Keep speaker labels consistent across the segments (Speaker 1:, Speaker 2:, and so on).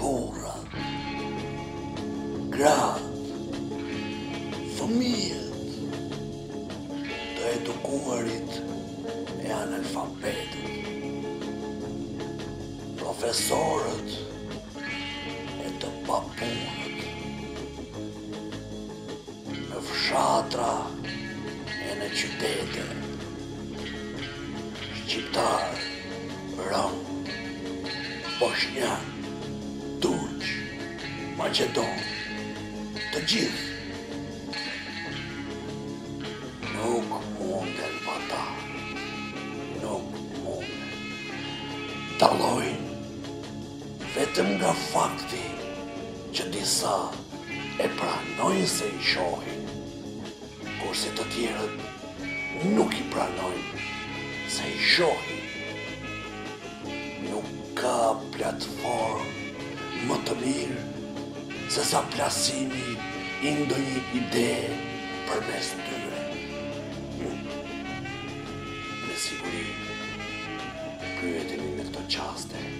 Speaker 1: Burrat. Gratë. Fëmijët. Të edukuarit e analfabetët. Profesorët e të papunët. në fshatra e në qytete, shqiptarë, romë, boshnjakë, turqë, maqedonë, të gjithë. Nuk munden pa ta, nuk munden. Dallojnë Vetëm nga fakti që disa e pranojnë se i shohin, kurse të tjerët nuk i pranojnë se i shohin, nuk ka platformë më të mirë sesa plasimi i ndonjë ideje përmes tyre. Ju, me siguri, pyeteni në këto
Speaker 2: çaste.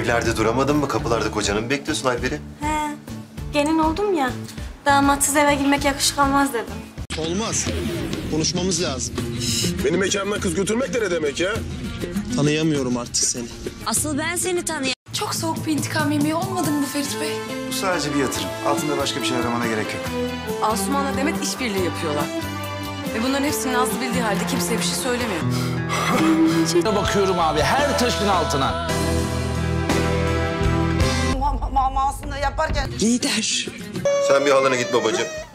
Speaker 2: Evlerde duramadın mı? Kapılarda kocanı mı bekliyorsun Alper'i?
Speaker 3: He. Gelin oldum ya. Damatsız eve girmek yakışık olmaz dedim.
Speaker 4: Olmaz. Konuşmamız lazım.
Speaker 5: Benim mekanıma kız götürmek de ne demek ya?
Speaker 4: Tanıyamıyorum artık seni.
Speaker 6: Asıl ben seni tanıyamıyorum.
Speaker 7: Çok soğuk bir intikam yemeği olmadı mı bu Ferit Bey?
Speaker 8: Bu sadece bir yatırım. Altında başka bir şey aramana gerek yok.
Speaker 9: Asuman'la Demet işbirliği yapıyorlar. Ve bunların hepsini Nazlı bildiği halde kimseye bir şey söylemiyor.
Speaker 10: bakıyorum abi her taşın altına.
Speaker 11: yaparken...
Speaker 4: Lider.
Speaker 2: Sen bir halına git babacığım.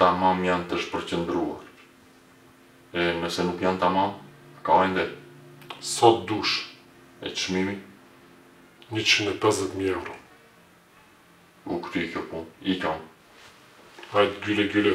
Speaker 12: Tamam janë të shpërqendruar. E nëse nuk janë tamam, a ka ende?
Speaker 13: Sa dush.
Speaker 12: E çmimi?
Speaker 13: Njëqind e pesëdhjetë mijë euro.
Speaker 12: U kry kjo punë. Ika unë.
Speaker 13: Hajde gyle gyle.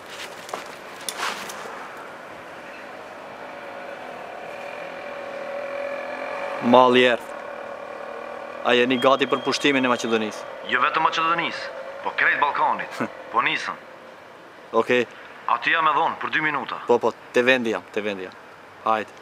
Speaker 14: Malli erdh. A jeni gati për pushtimin e Maqedonisë?
Speaker 15: Jo vetëm Maqedonisë, po krejt Ballkanit. Po nisem.
Speaker 14: Okej.
Speaker 15: Aty jam edhe unë për 2 minuta.
Speaker 14: Po po, te vendi jam, te vendi jam. Hajde.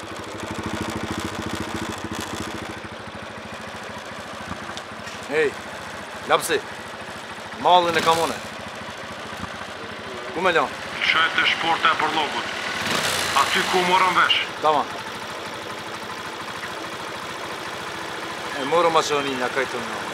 Speaker 16: Hej, lapsi, mallin e kam unë. Ku me lanë?
Speaker 17: Lëshoje te shporta e bërllokut. Aty ku u morëm vesh.
Speaker 16: Tamam. E moro Maqedoni nga krejtë
Speaker 18: të nëmë.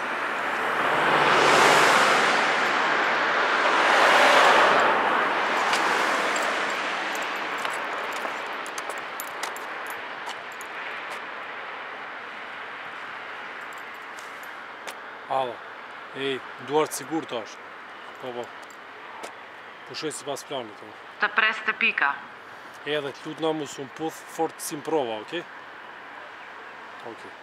Speaker 18: Alo, në duar të sigurta është. Po, po. Pushoj sipas planit, po.
Speaker 11: Të pres te pika.
Speaker 18: E edhe të lutna mos më puth fort si më prova,
Speaker 7: oke? Oke.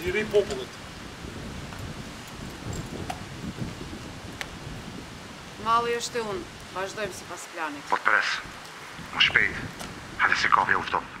Speaker 18: Liri i popullit.
Speaker 7: Malli është i joni. Vazhdojmë sipas planit.
Speaker 8: Po të pres. Më shpejt. Hajde se
Speaker 19: ka ardhë ftohtë.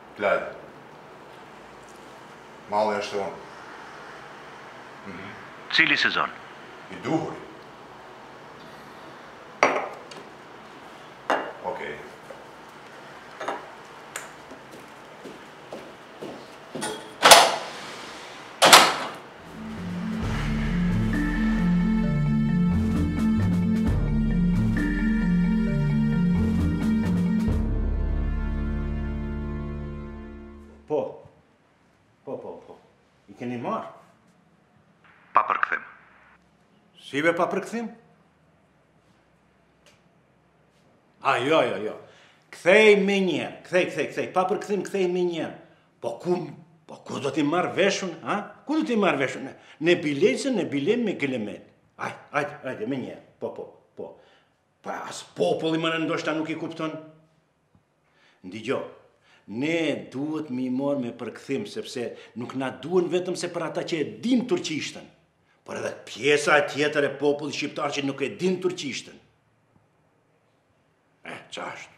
Speaker 19: Play. Malli është i joni. Mhm.
Speaker 8: Cili sezon?
Speaker 19: I duhuri. Okej.
Speaker 20: Po, po, po, po, i keni marrë?
Speaker 8: Pa përkthim.
Speaker 20: Si be pa përkthim? A, jo, jo, jo. Kthej menjëherë, kthej, kthej, kthej, pa përkthim, kthej menjëherë. Po ku, po ku do t'i marrë vesh unë, ha? Ku do t'i marrë veshën? Ne bileyim, ne bilem ne gëllemet. Hajde, hajde, hajde, menjëherë. Po, po, po. Po, as populli im ndoshta nuk i kupton. Ndëgjo, ne duhet m'i marrë me përkthim, sepse nuk na duhen vetëm se për ata që e din turqishtën, por edhe pjesa tjetër e popullit shqiptar që nuk e din turqishtën. Eh,
Speaker 11: ç'asht.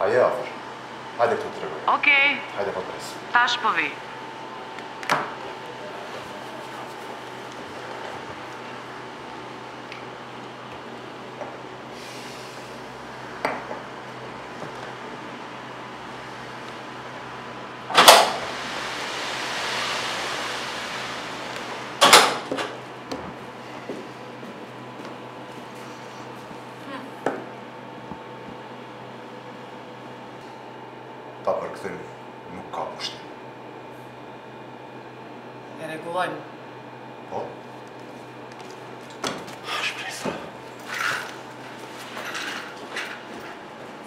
Speaker 11: A
Speaker 19: je afër? Hajde këtu të tregoj.
Speaker 11: Okej.
Speaker 19: Hajde po të pres.
Speaker 11: Tash po vi.
Speaker 19: Pa përkthim
Speaker 7: nuk ka pushtim.
Speaker 16: E
Speaker 18: rregullojmë.
Speaker 7: Po?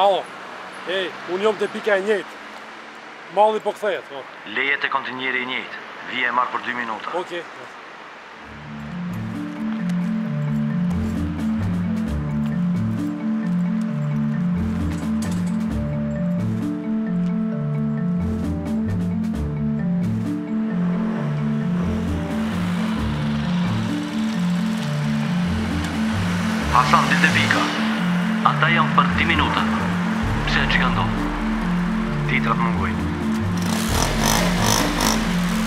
Speaker 18: Alo, ej, unë jom të pika e njëjtë. Malli po kthehet, po.
Speaker 15: Leje te kontinjeri i njëjtë, vi e marr për 2 minuta.
Speaker 18: Oke.
Speaker 15: Hasan, dhe ti vika. Ata janë për 2 minuta. Se a e ki gando? Titrat mungojnë.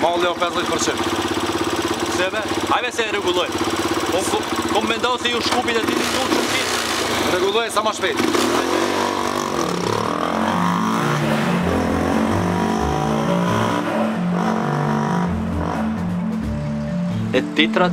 Speaker 14: Mall e o 50% Se be, hajde se e rregulloj. Po, po, po mendoj se ju shkupit e ti një. Rregulloje sa ma shpejt. E titrat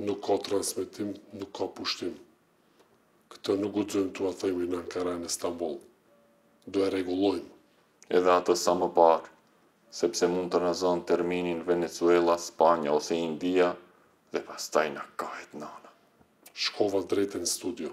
Speaker 14: Nuk ka
Speaker 12: transmetim, nuk ka
Speaker 13: pushtim. Këtë nuk guxojmë t'ua themi në Ankara e në Stamboll. Do e rregullojmë.
Speaker 12: Edhe atë sa më parë, sepse mund të na zan terminin Venezuela, Spanja ose India dhe pastaj na qahet nana.
Speaker 13: Shkova drejt në studio.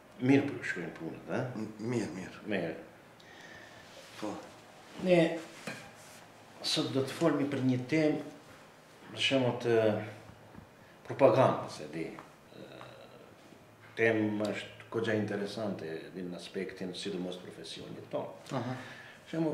Speaker 20: Mirë po ju shkojnë punët, ha?
Speaker 1: Mirë, mirë.
Speaker 20: Mirë.
Speaker 1: Po.
Speaker 20: Ne, sot do të folim për një temë, për shembull të propagandës, e di. Temë është goxha interesante, domethënë në aspektin, sidomos profesionit tonë.
Speaker 21: Aha. Shumë,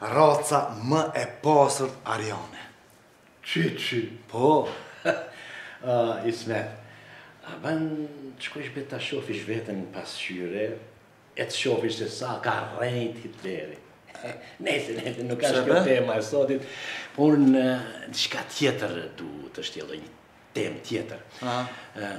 Speaker 21: Raca më e pastërt ariane.
Speaker 20: Çiçi. Po. Ismet. A ban çohesh be ta shofish veten në pasqyre e të shofish se sa ka rrejt Hitleri. Nejse, nuk është
Speaker 21: kjo
Speaker 20: tema e sotit, po një diçka tjetër du të shtjelloj një temë tjetër. Ëh.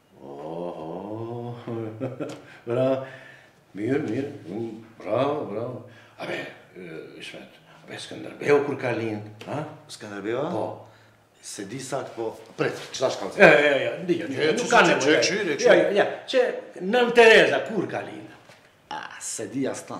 Speaker 20: Bravo. Mirë, mirë. Bravo, bravo. A be, Ismet, a be Skënderbeu kur ka lind, ha?
Speaker 21: Skënderbeu?
Speaker 20: Po.
Speaker 21: Se di saktë po... Prit, që
Speaker 20: ta shkoj? Jo, jo,
Speaker 21: jo,
Speaker 20: di,
Speaker 21: jo, jo,
Speaker 20: nuk ka nevojë
Speaker 21: e kqyri,
Speaker 20: e kqyri.
Speaker 21: Jo,
Speaker 20: jo, qe nënë Tereza, kur ka lind?
Speaker 21: A, se di as ta.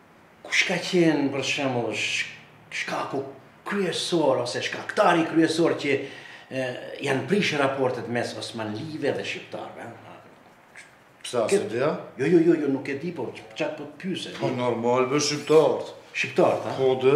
Speaker 20: Kush ka qenë për shembull shkaku kryesor ose shkaktari kryesor që janë prishë raportet mes Osmanlive dhe Shqiptarve. Pse
Speaker 21: a s'e di a?
Speaker 20: Jo, jo, jo, jo, nuk e di, po qatë po të pys.
Speaker 21: Po normal, be Shqiptarët.
Speaker 20: Shqiptarët, a?
Speaker 21: Po
Speaker 20: de.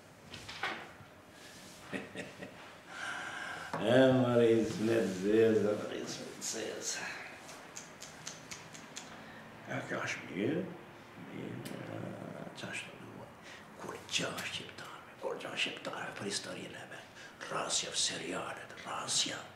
Speaker 20: E
Speaker 21: more Ismet i
Speaker 20: zezë, e more Ismet i zezë. A kjo është mirë, mirë, qashtu duhet. Kurgja shqiptarëve, kurgja shqiptarëve për historinë e vet, rrasjav serialet,
Speaker 14: rrasjav,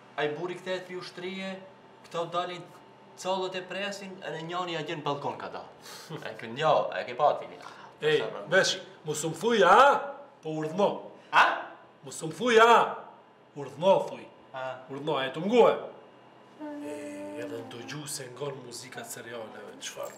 Speaker 14: Ai burri kthehet pi ushtrie, këto dalin krejt e presin, edhe njani a gjen balkon ka da. E kë një, e ke pati një.
Speaker 18: Ej, vesh, mu së më thuj, a? Po urdhno.
Speaker 14: A?
Speaker 18: Mu së më thuj, a? Urdhno, thuj.
Speaker 14: A?
Speaker 18: Urdhno, a e dëgjove? E, edhe ne dëgjum se ngon muzikat serialeve, qëfarë?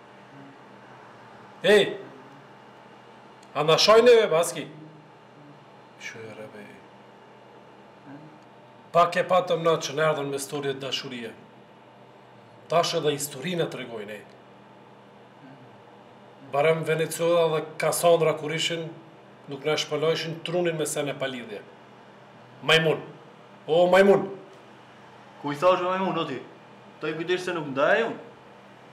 Speaker 18: Ej! A na shoj neve baski? Shoj e rebe e. Pak e patëm na që na erdhën me storje të dashurie. Tash edhe historinë na tregojnë, ej. Barem Venezuela edhe Kasandra kur ishin, nuk na shpërlajshin trunin me sene palidhje. Majmun. O, majmun!
Speaker 14: Kujt i thashë majmun, o ti? Ta i kujtesh se nuk ndaj
Speaker 18: e
Speaker 7: unë.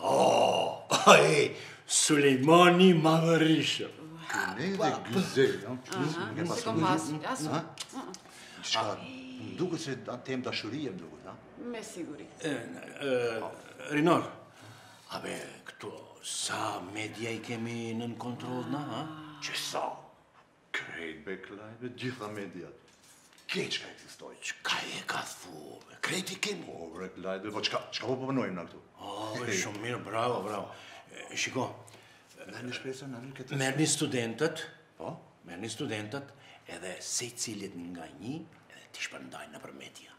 Speaker 20: Oh, ai, Sulejmani madhërishëm.
Speaker 19: Ne dhe
Speaker 7: gëzëri,
Speaker 19: no? Ne
Speaker 7: pas kom pas,
Speaker 19: as. Çka? Duket se ka temë dashurie më duket, ha?
Speaker 7: Me siguri.
Speaker 20: Rinor. A be, këtu sa media i kemi nën kontroll na, ha?
Speaker 19: Që sa? Krejt be Klajd be të gjitha mediat. Krejt çka ekzistojnë.
Speaker 20: Çka je ka thu, be? Krejt i kemi.
Speaker 19: O, bre, lajt, be, po çka, çka po punojmë na këtu?
Speaker 20: O, be, shumë mirë, bravo, bravo. Shiko.
Speaker 19: Në një shpresën, në një këtë...
Speaker 20: Merrni studentët,
Speaker 19: po?
Speaker 20: Merrni studentët, edhe secilit nga një, edhe t'i shpërndajnë nëpër media.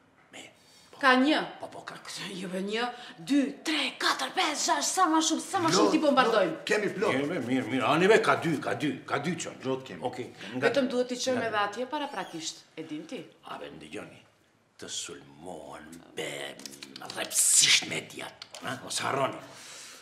Speaker 7: Ka një.
Speaker 20: Po po ka
Speaker 7: kësë një dhe një, dy, tre, katër, pesë, gjashtë, sa ma shumë, sa ma shumë t'i bombardojmë.
Speaker 19: Kemi plot.
Speaker 20: Mirë, mirë, mirë, mirë, ani be ka dy, ka dy, ka dy çoni.
Speaker 19: Plot kemi.
Speaker 20: Oke.
Speaker 7: Vetëm duhet t'i çojmë edhe atje paraprakisht, e din ti.
Speaker 20: A be ndigjoni, të sulmohen be rreptësisht mediat, mos harroni.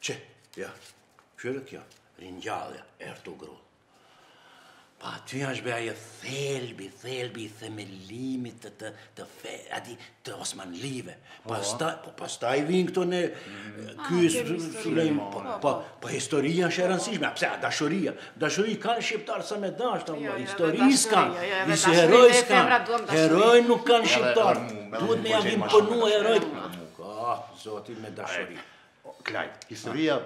Speaker 19: Çe, ja,
Speaker 20: qyre kjo, ringjallja e Ertugrul. Pa aty është be ajo thelbi, thelbi i themelimit të të të fe, ajo të Osmanlive. Po. Pastaj, po pastaj vin këto
Speaker 7: në
Speaker 20: ah,
Speaker 7: ky
Speaker 20: Sulejm,
Speaker 7: po,
Speaker 20: po,
Speaker 7: po,
Speaker 20: po historia është e rëndësishme, pse dashuria, dashuri kanë shqiptarët sa me dash
Speaker 7: amo,
Speaker 20: histori
Speaker 7: s'kanë,
Speaker 20: disi heroj
Speaker 7: s'kanë,
Speaker 20: heroj nuk kanë
Speaker 19: shqiptarët,
Speaker 20: duhet me
Speaker 19: jav
Speaker 20: imponu
Speaker 19: heroj,
Speaker 20: ka, zoti me dashuri.
Speaker 19: O, Klaj, historia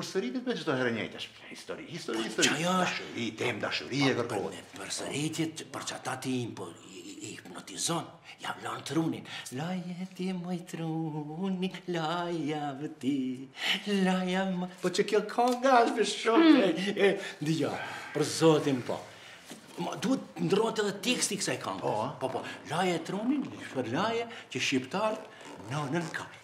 Speaker 19: përsëritet me çdo herë njëjtë është një histori, histori,
Speaker 20: po, histori.
Speaker 19: Ç'a është, temë dashurie kërkohet.
Speaker 20: Po përsëritet për çata ti im po i hipnotizon. Jav lan trunin. Laje ti moj truni, laja ti. Laja më. Po çka kjo kanga për shumë. Hmm. Dija, për zotin po. Amo duhet të ndrohet edhe teksti kësaj këngë. Po, po, po. Laje trunin, shpërlaje që shqiptarët nonën kanë.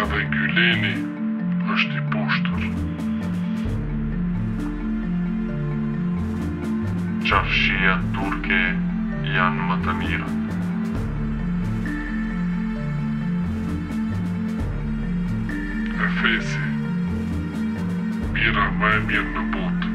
Speaker 12: Edhe Gyleni është i poshtër. Çarshiat turke janë më të mirat. Efesi, birra më e mirë në botë.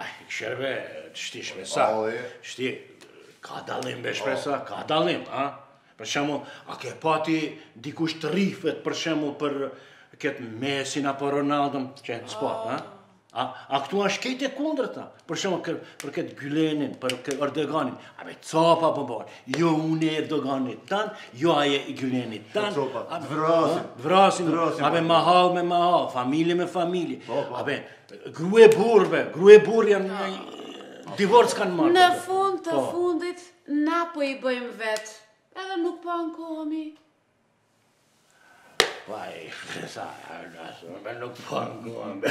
Speaker 20: Ai
Speaker 19: kësi
Speaker 20: herëve
Speaker 19: të
Speaker 20: shti n'shpesa. Shti, ka dallim be shpesa, ka dallim, a? Për shembull, a ke pa ti dikush të rrifet për shembull për këtë Mesin apo Ronaldon që janë sport, a? A, a këtu është krejt e kundërta? Për shembull, për, për këtë Gylenin, për këtë Erdoganin, a be copa-copa po bëhen, jo unë i Erdoganit tanë, jo ai i Gylenit tanë.
Speaker 19: Copa, vrasin.
Speaker 20: Vrasin,
Speaker 19: vrasin
Speaker 20: a be mahallë me mahallë, familje me familje. Po, po. A be, Grua e burrë be, grua e burrë janë ah, divorc kanë marrë.
Speaker 7: Në fund të fundit na po i bëjmë vetë. Edhe nuk po ankohemi.
Speaker 19: Pa e
Speaker 20: shkesa, me nuk po ankohemi.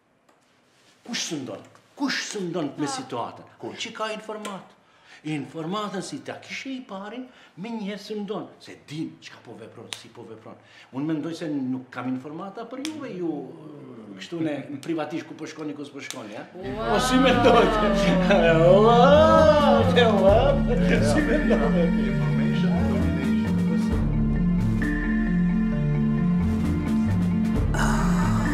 Speaker 20: Kush sundon? Kush sundon me situatën? Kush? Që ka informatë? Informatën si ta kishe i parin, me njëherë sundon, se din çka po vepron, si po vepron. Unë mendoj se nuk kam informata për juve, ju kështu ne privatisht ku po shkoni, ku s'po shkoni, ja? Po si mendoj? Si mendoj?